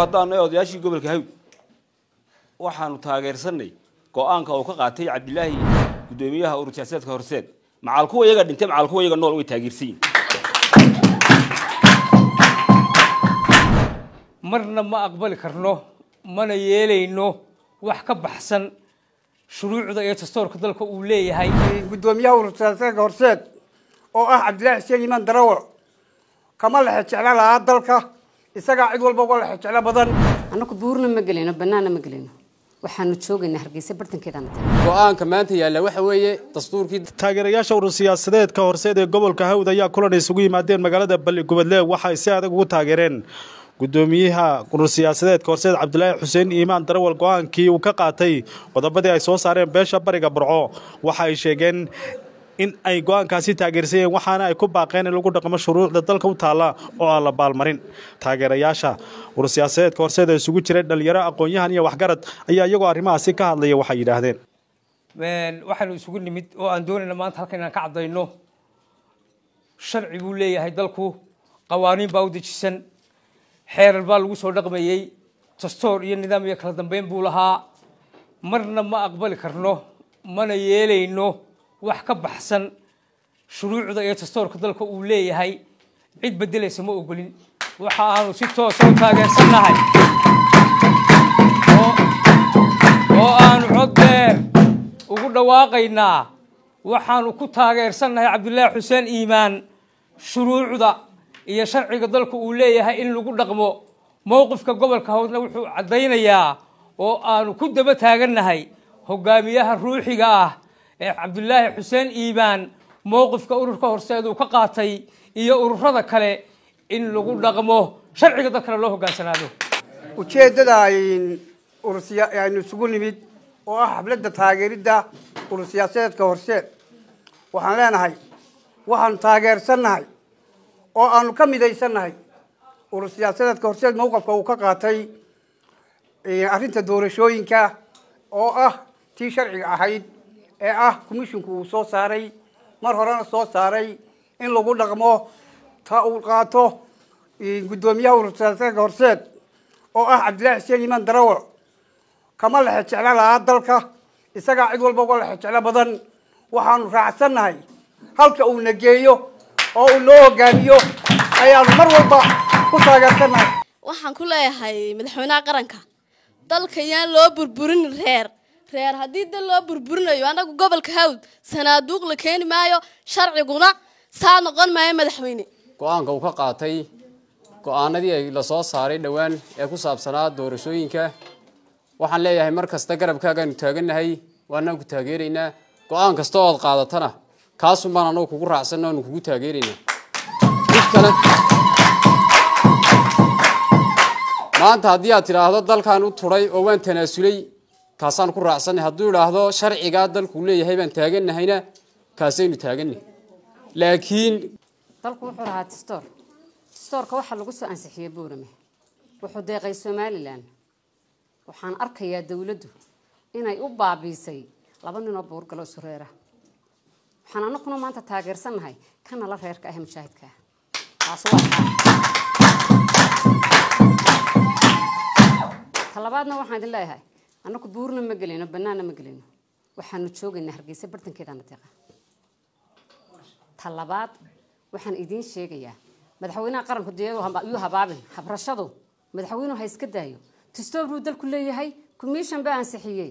haddaanu odayaashii gobolka hawd waxaanu taageersanay go'aanka uu ka qaatay cabdilaahi guddoomiyaha urur siyaasadeedka horseed. Macal kuwa iyaga dhintay macal kuwa iyaga nool way taageersan yihiin marna ma aqbali karno mana yeelayno wax ka baxsan shuruucda iyo dastoorka dalka uu leeyahay. Guddoomiyaha urursiyaasada horseed oo ah cabdillaahi xuseen iimaan darawal kama lexe jeclo lahaa dalka isagaa cid walba uga jeclo badan. Annagu buurna ma gelino bannaanna ma gelino. Waxaanu joogaynaa hargeysa bartankeedaana tahay go'aanka maanta yaalla waxa weeye dastuurkii taageerayaasha urur siyaasadeedka horseed ee gobolka hawd ayaa kulan isugu yimaadeen magaalada balli gubadle waxay si adag ugu taageereen guddoomiyaha urur siyaasadeedka horseed cabdilaahi xuseen iimaan darawal go'aankii uu ka qaatay. Qodobadii ay soo saareen beesha bariga burco. Waxa ay sheegeen in ay go'aankaasi taageersayeen waxaana ay ku baaqeen in lagu dhaqmo shuruucda dalka u taalla oo aan la baalmarin. Taageerayaasha urur siyaasadeedka horseed ee isugu jiray dhalinyaro aqoon-yahan iyo waxgarad ayaa iyagoo arrimahaasi ka hadlaya waxay yidhaahdeen. Waxaanu isugu nimid oo aan doonayna maanta halkan inaan ka caddayno. Sharci buu leeyahay dalku qawaaniin baa u dejisan xeerar baa lagu soo dhaqmayey dastoor iyo nidaam iyo kala dambeyn buu lahaa. Marna ma aqbali karno mana yeelayno wax ka baxsan shuruucda iyo dastoorka dalka uu leeyahay cid bedelaysa ma ogolin. Waxa aanu si toosa u taageersannahay oo aanu cod dheer ugu dhawaaqaynaa waxaanu ku taageersannahay cabdilaahi xuseen iimaan shuruucda iyo sharciga dalka uu leeyahay in lagu dhaqmo. Mowqifka gobolka hawdna wuxuu caddaynayaa oo aanu ku daba taagannahay hogaamiyaha ruuxiga ah ee cabdilaahi xuseen iimaan mowqifka ururka horseed uu ka qaatay iyo ururada kale in lagu dhaqmo sharciga dalkana loo hogaansanaado ujeeddada aynu isugu nimid oo ah xafladda taageeridda urur siyaasadeedka horseed. Waxaan leenahay waxaanu taageersannahay oo aanu ka midaysannahay urur siyaasadeedka horseed mowqafka uu ka qaatay arrinta doorashooyinka oo ah tii sharciga ahayd ee ah commisshinku uu soo saaray. Mar horena soo saaray in lagu dhaqmo ta uu qaato guddoomiyaha urur siyaasadeedka horseed oo ah cabdillaahi xuseen iimaan darawal kama lexe jeclo lahaa dalka isagaa cid walba uga lexe jeclo badan. Waxaanu raacsannahay halka uu nageeyo oo uu noo hogaamiyo ayaanu mar walba ku taageersannahay. Waxaan ku leeyahay madaxweynaha qaranka. Dalka yaan loo burburin reer reer haddii dal loo burburinayo annagu gobolka hawd sanaaduuq la keeni maayo sharciguna saa noqon maayo madaxweyne go-aanka uu ka qaatay go-aanadii ay lasoo saaray dhowaan ee ku saabsanaa doorashooyinka waxaan leeyahay mar kasta garabkaagaanu taagannahay waanaan ku taageeraynaa go-aan kasta oo ad qaadatana kaasun baan anagu kugu raacsanna aanu kugu taageeraynaa mid kale maanta haddii aad tidhaahdo dalkaan u turay oo waan tanaasulay kaasaan ku raacsanay. Hadduu idhaahdo sharcigaa dalkuu leeyahay baan taagannahayna kaasaynu taagannahy laakiin dalku wuxuu lahaa dastoor dastoorka waxaa lagu soo ansixiyey buurame wuxuu deeqay somalilan. Waxaan arkayaa dawladdu inay u baabiisay laba ninoo buurgalo isu reera. Waxaan anaguna maanta taageersannahay kana la reerka ah mujaahidka ah talabaadna waxaan idin leeyahay buurna ma gelino bannaanna ma gelino waxaanu joogaynaa hargeysa bartankeedaana deeqa talabaad waxaan idiin sheegayaa madaxweynaha qaranku dee yuu habaabin habrashadu madaxweynuhu ha iska daayo dastoor buu dalku leeyahay commission baa ansixiyey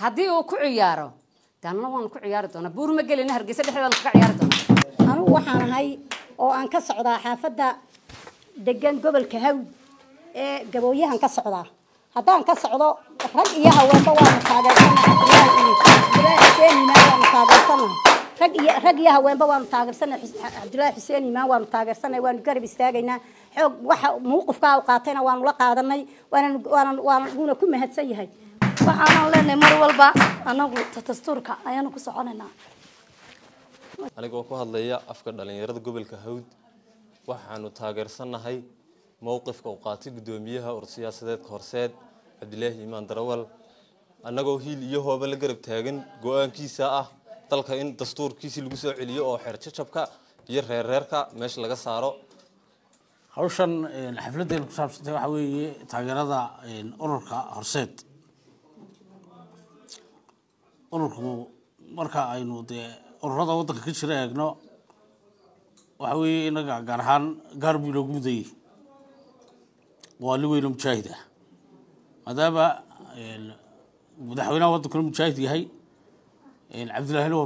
haddii uu ku ciyaaro de annana waanu ku ciyaari doonaa buur ma gelino hargeysa dhexdeedaanu kaga ciyaari doonaa anugu waxaan ahay oo aan ka socdaa xaafadda degan gobolka hawd ee gabooyahan ka socdaa haddaan ka socdo rag iyo haweenba waanu taageersanahay rag iyo rag iyo haweenba waanu taageersanahay cabdullaahi xuseen iimaan waanu taageersanahay waanu garab istaagaynaa xoog waxa mawqifkaa u qaatayna waanu la qaadanay waanan waanan waanuna ku mahadsan yahay waxaanan leenahay mar walba anagu dastuurka ayaanu ku soconaynaa anigoo ku hadlaya afka dhalinyarada gobolka hawd waxaanu taageersannahay mowqifka uu qaatay guddoomiyaha urur siyaasadeedka horseed cabdilaahi iimaan darawal annagoo hiil iyo hooba la garab taagan go'aankiisa ah dalka in dastuurkiisii lagu soo celiyo oo xeer jajabka iyo reerreerka meesha laga saaro. Hawshan xafladdeena ku saabsantay waxaa weeye taageerada ururka horseed. Ururku marka aynu dee ururada waddanka ka jira eegno waxa weeye inaga gaar ahaan gaar buu inoogu mudayey waa li weyno mujaahid ah maadaama madaxweynaha waddankuna mujaahid yahay cabdillahina